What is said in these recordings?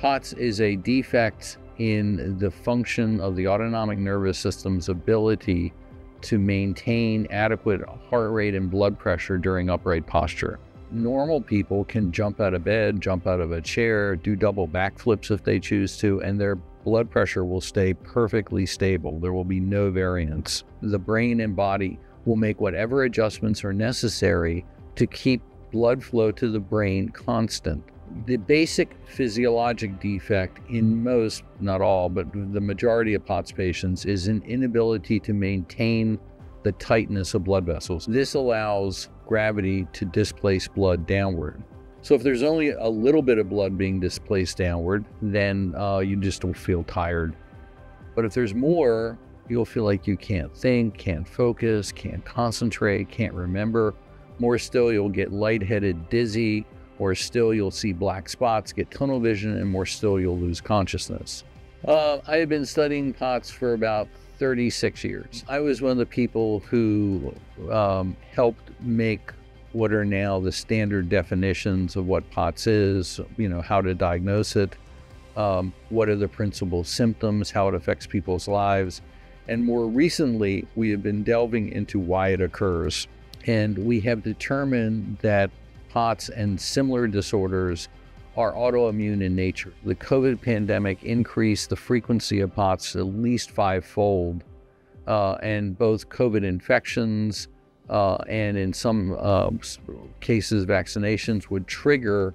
POTS is a defect in the function of the autonomic nervous system's ability to maintain adequate heart rate and blood pressure during upright posture. Normal people can jump out of bed, jump out of a chair, do double backflips if they choose to, and their blood pressure will stay perfectly stable. There will be no variance. The brain and body will make whatever adjustments are necessary to keep blood flow to the brain constant. The basic physiologic defect in most, not all, but the majority of POTS patients is an inability to maintain the tightness of blood vessels. This allows gravity to displace blood downward. So if there's only a little bit of blood being displaced downward, then uh, you just don't feel tired. But if there's more, you'll feel like you can't think, can't focus, can't concentrate, can't remember. More still, you'll get lightheaded, dizzy, or still you'll see black spots, get tunnel vision, and more still you'll lose consciousness. Uh, I have been studying POTS for about 36 years. I was one of the people who um, helped make what are now the standard definitions of what POTS is, you know, how to diagnose it, um, what are the principal symptoms, how it affects people's lives. And more recently, we have been delving into why it occurs. And we have determined that POTS and similar disorders are autoimmune in nature. The COVID pandemic increased the frequency of POTS at least fivefold, uh, and both COVID infections uh, and in some uh, cases, vaccinations would trigger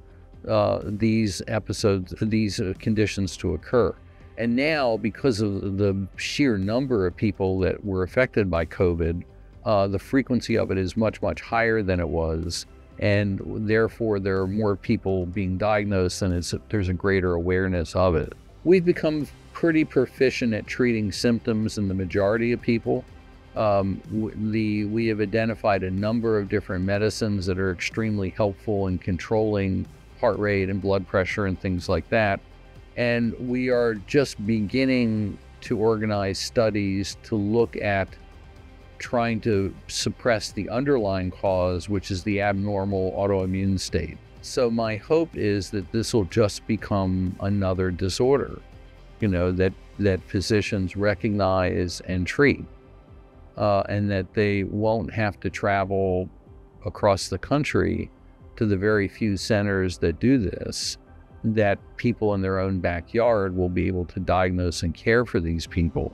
uh, these episodes, these uh, conditions to occur. And now, because of the sheer number of people that were affected by COVID, uh, the frequency of it is much, much higher than it was. And therefore, there are more people being diagnosed, and there's a greater awareness of it. We've become pretty proficient at treating symptoms in the majority of people. Um, the, we have identified a number of different medicines that are extremely helpful in controlling heart rate and blood pressure and things like that. And we are just beginning to organize studies to look at trying to suppress the underlying cause, which is the abnormal autoimmune state. So, my hope is that this will just become another disorder, you know, that, that physicians recognize and treat uh, and that they won't have to travel across the country to the very few centers that do this, that people in their own backyard will be able to diagnose and care for these people